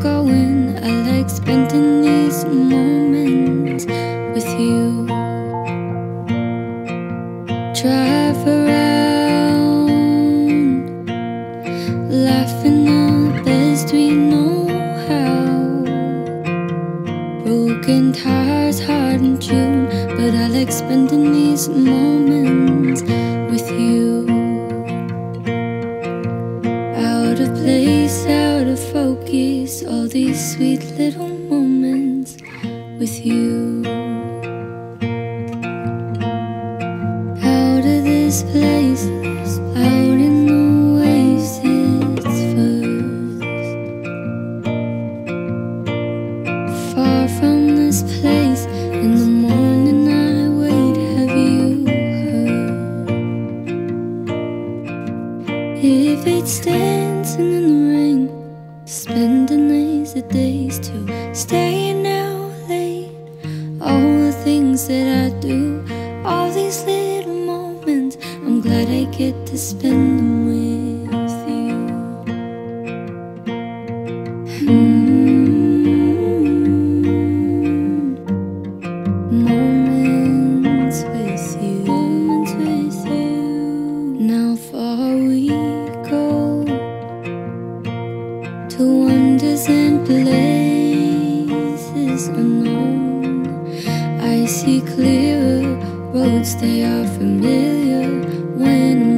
going. I like spending these moments with you. Drive around, laughing the best we know how. Broken tires, hard in June, but I like spending these moments with you. Out of place, out focus, all these sweet little moments with you. Out of this place, out in the waves, it's first. Far from this place, in the morning I wait, have you heard? If it's dancing in the rain, spending lazy days to staying out late, all the things that I do, all these little moments, I'm glad I get to spend them are familiar when I'm